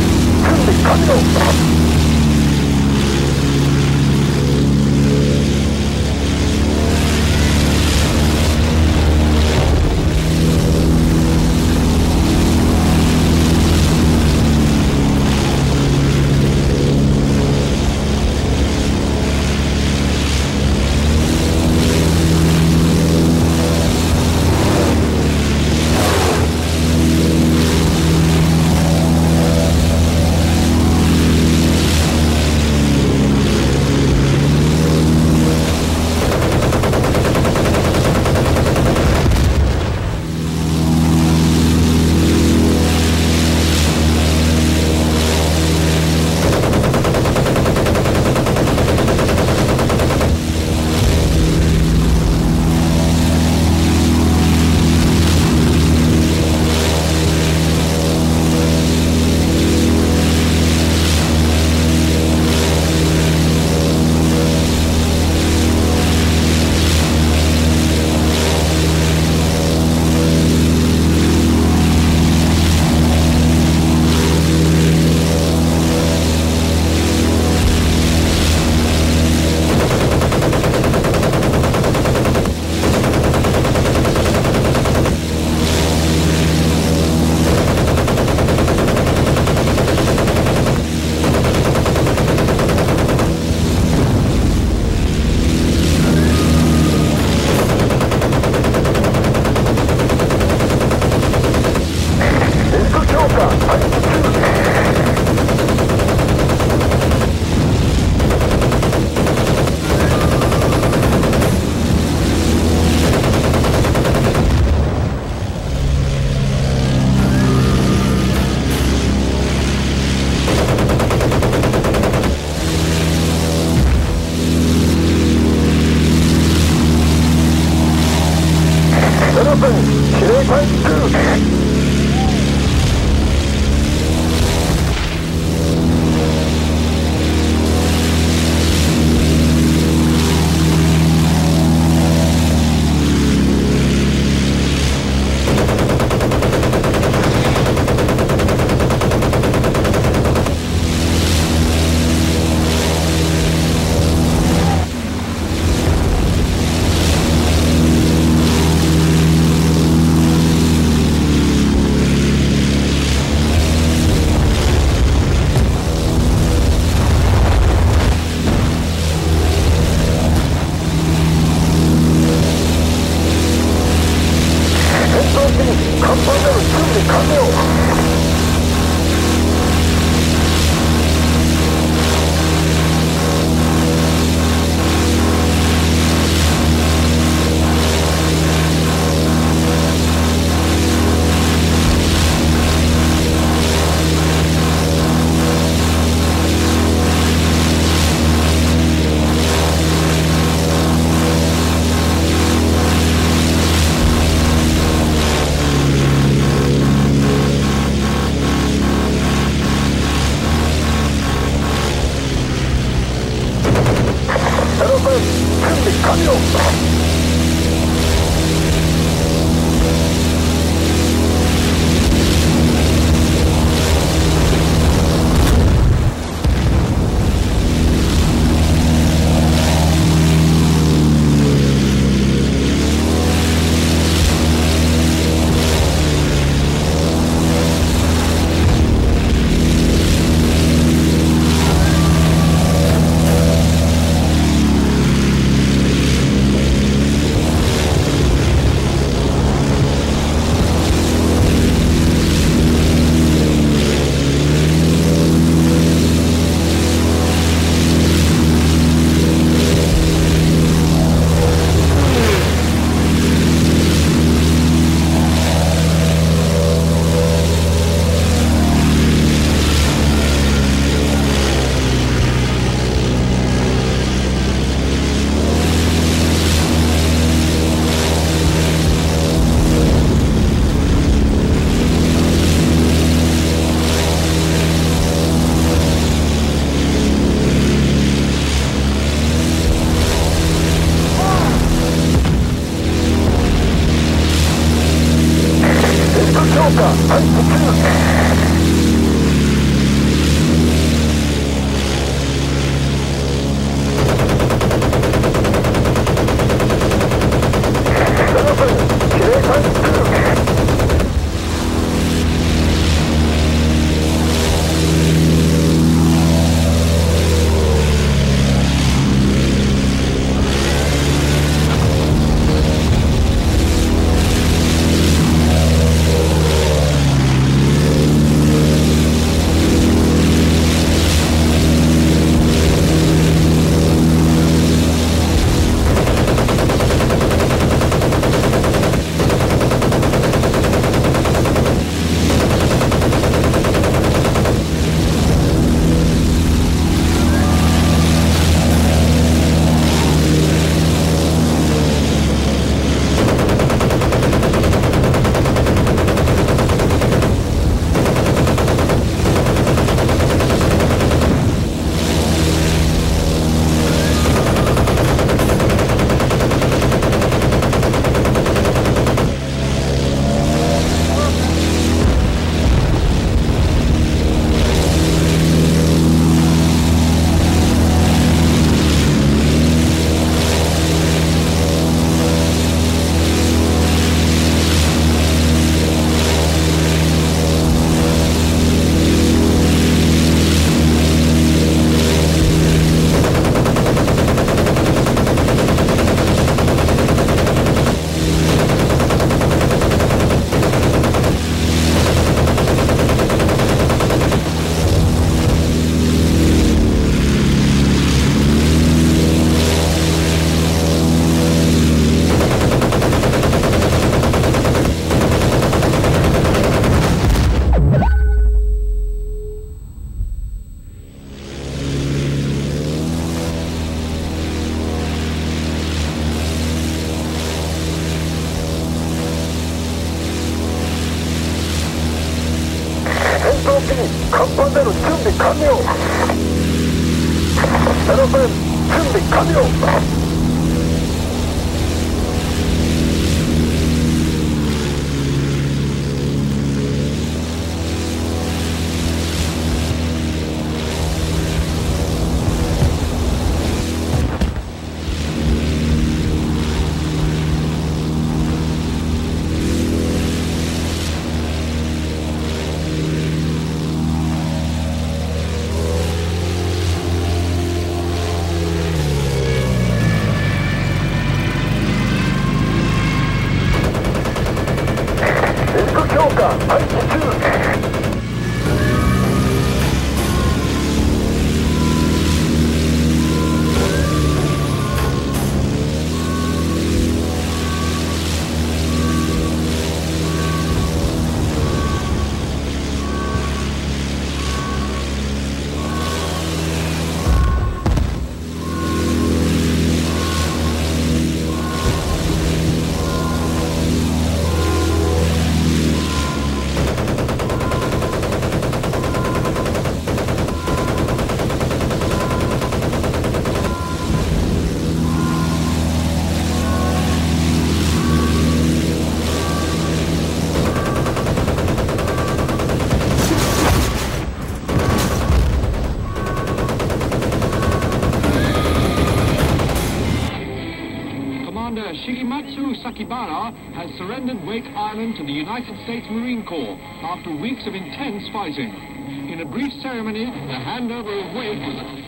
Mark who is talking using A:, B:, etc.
A: 組んで勝ちろ
B: Shigematsu has surrendered Wake Island to the United States Marine Corps after weeks of intense fighting. In a brief ceremony, the handover of Wake was...